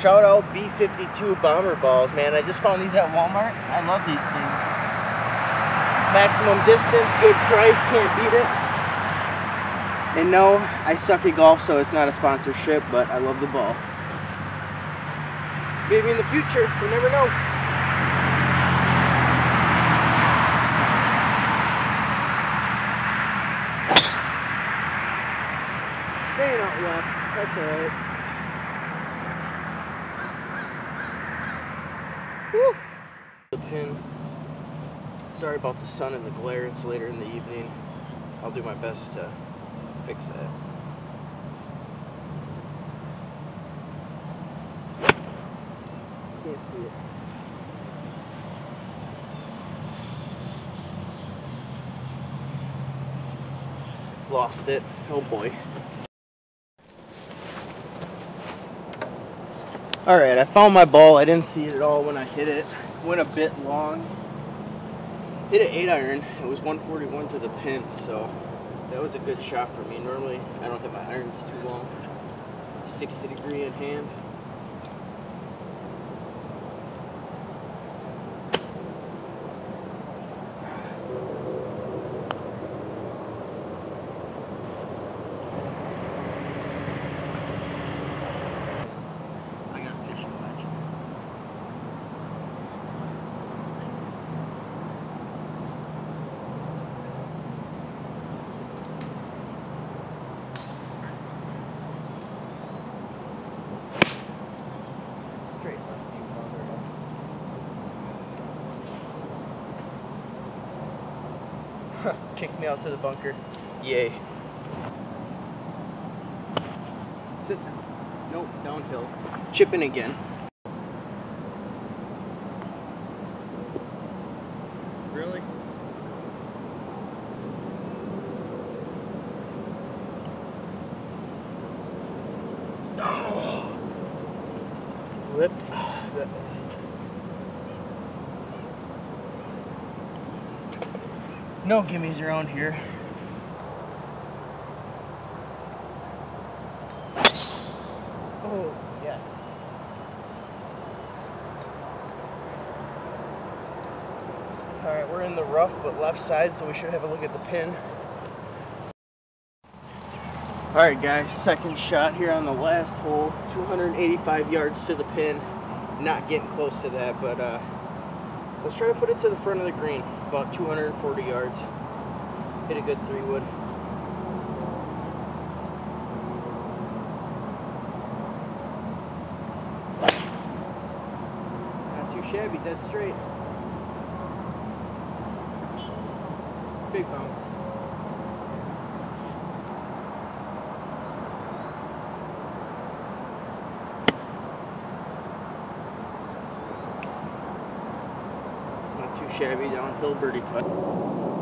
Shout out B52 bomber balls, man. I just found these at Walmart. I love these things. Maximum distance, good price, can't beat it. And no, I suck at golf, so it's not a sponsorship, but I love the ball. Maybe in the future, you never know. Staying out left, that's alright. The pin. Sorry about the sun and the glare, it's later in the evening. I'll do my best to fix that. Can't see it. Lost it. Oh boy. Alright, I found my ball. I didn't see it at all when I hit it. Went a bit long. Hit an 8 iron. It was 141 to the pin, so that was a good shot for me. Normally, I don't hit my irons too long. 60 degree in hand. Kicked me out to the bunker. Yay. Sit down. Nope, downhill. Chipping again. Really? Oh. Lip. That- No gimmies around here. Oh, yes. Alright, we're in the rough but left side, so we should have a look at the pin. Alright guys, second shot here on the last hole. 285 yards to the pin. Not getting close to that, but uh, let's try to put it to the front of the green. About 240 yards. Hit a good three wood. Not too shabby, dead straight. Big bounce. Shabby downhill birdie putt.